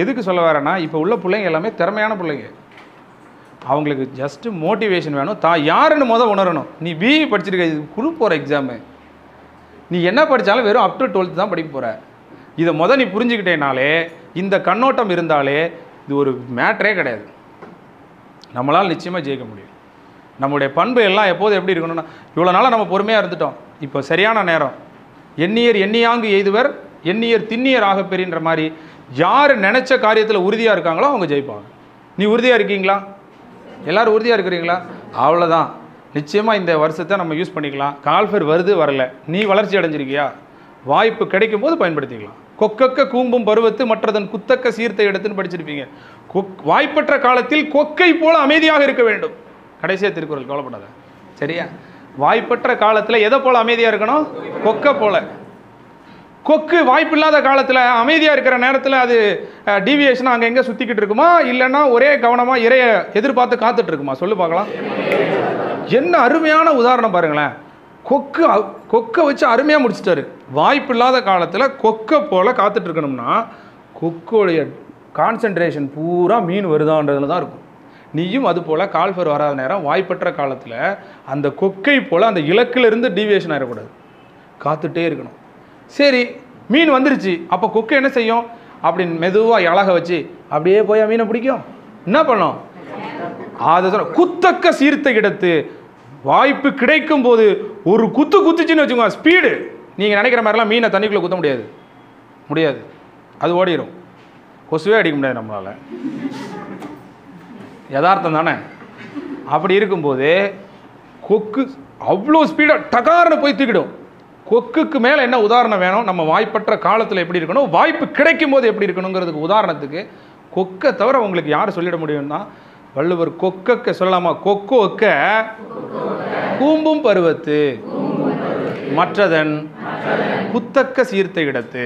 எதுக்கு சொல்ல வரேன்னா இப்போ உள்ள பிள்ளைங்க எல்லாமே திறமையான பிள்ளைங்க. அவங்களுக்கு ஜஸ்ட்டு மோட்டிவேஷன் வேணும். தான் யாருன்னு முத உணரணும். நீ பிஇ படிச்சிருக்க இது குழு போகிற எக்ஸாமு நீ என்ன படித்தாலும் வெறும் அப் டு டுவெல்த் தான் படிக்க போகிற இதை மொதல் நீ புரிஞ்சுக்கிட்டேனாலே இந்த கண்ணோட்டம் இருந்தாலே இது ஒரு மேட்டரே கிடையாது. நம்மளால் நிச்சயமாக ஜெயிக்க முடியும். நம்மளுடைய பண்பு எல்லாம் எப்போது எப்படி இருக்கணும்னா இவ்வளோ நாளாக நம்ம பொறுமையாக இருந்துட்டோம். இப்போ சரியான நேரம். எண்ணியர் எண்ணியாங்கு எய்துவர் எண்ணியர் திண்ணியர் ஆகப்பெறின்ற மாதிரி யார் நினச்ச காரியத்தில் உறுதியாக இருக்காங்களோ அவங்க ஜெயிப்பாங்க. நீ உறுதியாக இருக்கீங்களா? எல்லோரும் உறுதியாக இருக்கிறீங்களா? அவ்வளோதான் நிச்சயமாக இந்த வருஷத்தை நம்ம யூஸ் பண்ணிக்கலாம். கால்ஃபர் வருது வரல. நீ வளர்ச்சி அடைஞ்சிருக்கியா? வாய்ப்பு கிடைக்கும் போது பயன்படுத்திக்கலாம். கொக்கக்க கூம்பும் பருவத்து மற்றதன் குத்தக்க சீர்த்த எடுத்துன்னு படிச்சிருப்பீங்க. கொக் வாய்ப்பற்ற காலத்தில் கொக்கை போல அமைதியாக இருக்க வேண்டும். கடைசியாக திருக்குறள் கவலைப்படாத. சரியா? வாய்ப்பற்ற காலத்தில் எதை போல் அமைதியாக இருக்கணும்? கொக்கை போல. கொக்கு வாய்ப்பில்லாத காலத்தில் அமைதியாக இருக்கிற நேரத்தில் அது டீவியேஷன் அங்கே எங்கே சுற்றிக்கிட்டு இருக்குமா? இல்லைன்னா ஒரே கவனமாக இறைய எதிர்பார்த்து காத்துட்டு இருக்குமா? சொல்லு பார்க்கலாம். என்ன அருமையான உதாரணம் பாருங்களேன். கொக்கு கொக்கை வச்சு அருமையாக முடிச்சிட்டாரு. வாய்ப்பில்லாத காலத்தில் கொக்கை போல் காத்துட்டு இருக்கணும்னா கொக்கோடைய கான்சென்ட்ரேஷன் பூரா மீன் வருதான்றதுல தான் இருக்கும். நீயும் அது போல் கால்ஃபர் வராத நேரம் வாய்ப்பற்ற காலத்தில் அந்த கொக்கை போல் அந்த இலக்கிலிருந்து டீவியேஷன் ஆகிடக்கூடாது காத்துட்டே இருக்கணும். சரி மீன் வந்துருச்சு. அப்போ கொக்கு என்ன செய்யும்? அப்படின்னு மெதுவாக இலக வச்சு அப்படியே போய் மீனை பிடிக்கும். என்ன பண்ணும்? அது சொல்ல குத்தக்க சீர்த்த கிடத்து வாய்ப்பு கிடைக்கும் போது ஒரு குத்து குத்துச்சுன்னு வச்சுக்கோங்க ஸ்பீடு நீங்கள் நினைக்கிற மாதிரிலாம் மீனை தண்ணிக்குள்ளே குத்த முடியாது. முடியாது. அது ஓடிடும் கொசுவே அடிக்க முடியாது நம்மளால். யதார்த்தம் தானே? அப்படி இருக்கும்போது கொக்கு அவ்வளோ ஸ்பீடாக டகார்னு போய் தூக்கிடும். கொக்குக்கு மேலே என்ன உதாரணம் வேணும்? நம்ம வாய்ப்பற்ற காலத்தில் எப்படி இருக்கணும்? வாய்ப்பு கிடைக்கும் போது எப்படி இருக்கணுங்கிறதுக்கு உதாரணத்துக்கு கொக்கை தவிர உங்களுக்கு யார் சொல்லிட முடியும்னா வள்ளுவர் கொக்கக்க சொல்லலாமா? கொக்கோக்க கூம்பும் பருவத்து மற்றதன் புத்தக்க சீர்த்த இடத்து